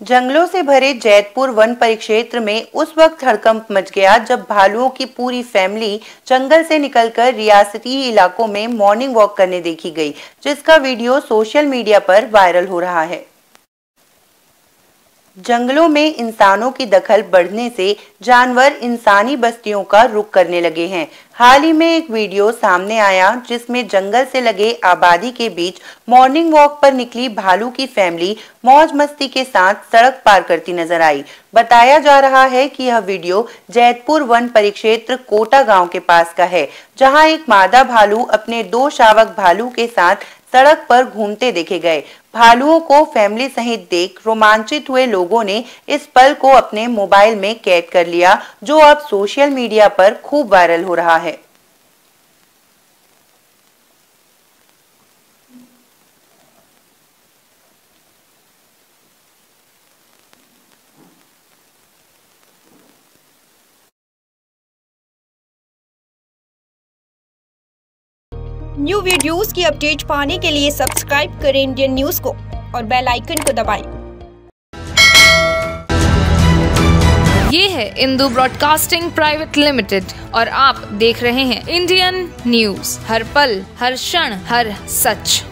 जंगलों से भरे जैतपुर वन परिक्षेत्र में उस वक्त हड़कंप मच गया जब भालुओं की पूरी फैमिली जंगल से निकलकर रियासती इलाकों में मॉर्निंग वॉक करने देखी गई, जिसका वीडियो सोशल मीडिया पर वायरल हो रहा है। जंगलों में इंसानों की दखल बढ़ने से जानवर इंसानी बस्तियों का रुख करने लगे हैं। हाल ही में एक वीडियो सामने आया जिसमें जंगल से लगे आबादी के बीच मॉर्निंग वॉक पर निकली भालू की फैमिली मौज मस्ती के साथ सड़क पार करती नज़र आई। बताया जा रहा है कि यह वीडियो जैतपुर वन परिक्षेत्र कोटा गाँव के पास का है, जहाँ एक मादा भालू अपने दो शावक भालू के साथ सड़क पर घूमते देखे गए। भालुओं को फैमिली सहित देख रोमांचित हुए लोगों ने इस पल को अपने मोबाइल में कैद कर लिया, जो अब सोशल मीडिया पर खूब वायरल हो रहा है। न्यू वीडियोस की अपडेट पाने के लिए सब्सक्राइब करें इंडियन न्यूज़ को और बेल आइकन को दबाएँ। ये है इंदू ब्रॉडकास्टिंग प्राइवेट लिमिटेड और आप देख रहे हैं इंडियन न्यूज़ हर पल, हर क्षण, हर सच